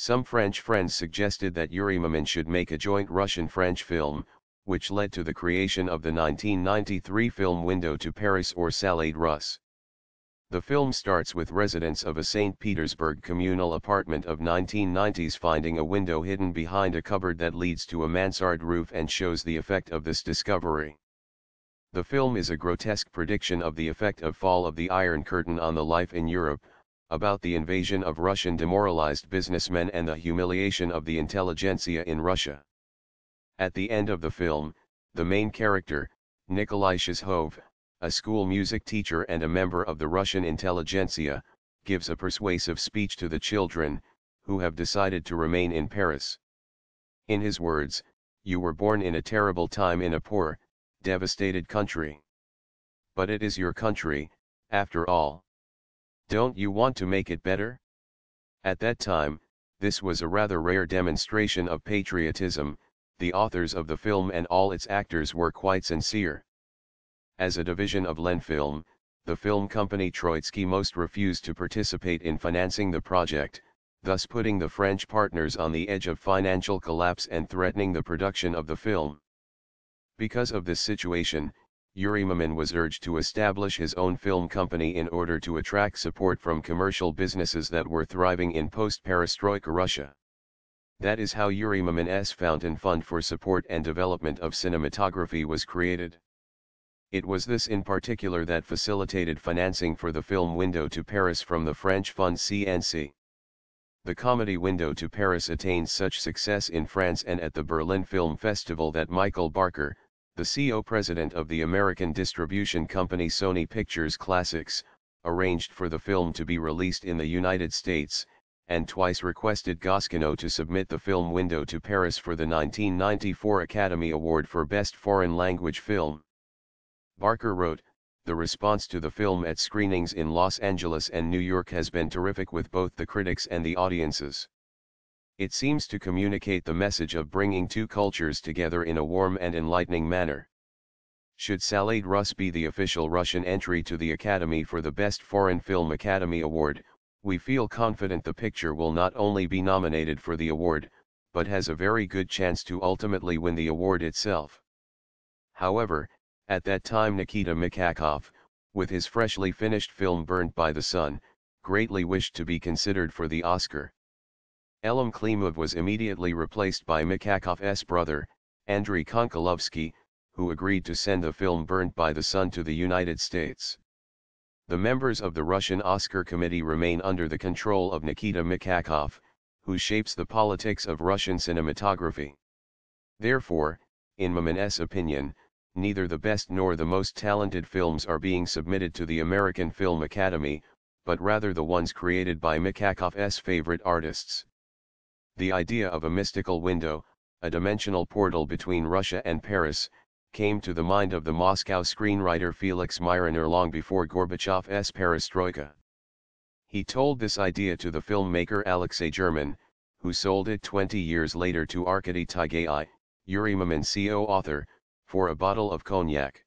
Some French friends suggested that Yuri Mamin should make a joint Russian-French film, which led to the creation of the 1993 film Window to Paris or Salade Russe. The film starts with residents of a St. Petersburg communal apartment of 1990s finding a window hidden behind a cupboard that leads to a mansard roof and shows the effect of this discovery. The film is a grotesque prediction of the effect of fall of the Iron Curtain on the life in Europe, about the invasion of Russian demoralized businessmen and the humiliation of the intelligentsia in Russia. At the end of the film, the main character, Nikolai Chizhov, a school music teacher and a member of the Russian intelligentsia, gives a persuasive speech to the children, who have decided to remain in Paris. In his words, you were born in a terrible time in a poor, devastated country. But it is your country, after all. Don't you want to make it better? At that time, this was a rather rare demonstration of patriotism, the authors of the film and all its actors were quite sincere. As a division of Lenfilm, the film company Troitsky most refused to participate in financing the project, thus putting the French partners on the edge of financial collapse and threatening the production of the film. Because of this situation, Yuri Mamin was urged to establish his own film company in order to attract support from commercial businesses that were thriving in post-perestroika Russia. That is how Yuri Mamin's Fountain Fund for Support and Development of Cinematography was created. It was this in particular that facilitated financing for the film Window to Paris from the French fund CNC. The comedy Window to Paris attained such success in France and at the Berlin Film Festival that Michael Barker, the CEO president of the American distribution company Sony Pictures Classics, arranged for the film to be released in the United States, and twice requested Goskino to submit the film Window to Paris for the 1994 Academy Award for Best Foreign Language Film. Barker wrote, the response to the film at screenings in Los Angeles and New York has been terrific with both the critics and the audiences. It seems to communicate the message of bringing two cultures together in a warm and enlightening manner. Should Salade Russe be the official Russian entry to the Academy for the Best Foreign Film Academy Award, we feel confident the picture will not only be nominated for the award, but has a very good chance to ultimately win the award itself. However, at that time Nikita Mikhalkov, with his freshly finished film Burnt by the Sun, greatly wished to be considered for the Oscar. Elem Klimov was immediately replaced by Mikhalkov's brother, Andrei Konchalovsky, who agreed to send the film Burnt by the Sun to the United States. The members of the Russian Oscar Committee remain under the control of Nikita Mikhalkov, who shapes the politics of Russian cinematography. Therefore, in Mamin's opinion, neither the best nor the most talented films are being submitted to the American Film Academy, but rather the ones created by Mikhalkov's favorite artists. The idea of a mystical window, a dimensional portal between Russia and Paris, came to the mind of the Moscow screenwriter Felix Mironer long before Gorbachev's perestroika. He told this idea to the filmmaker Alexei German, who sold it 20 years later to Arkady Tigai, Yuri Mamin author, for a bottle of cognac.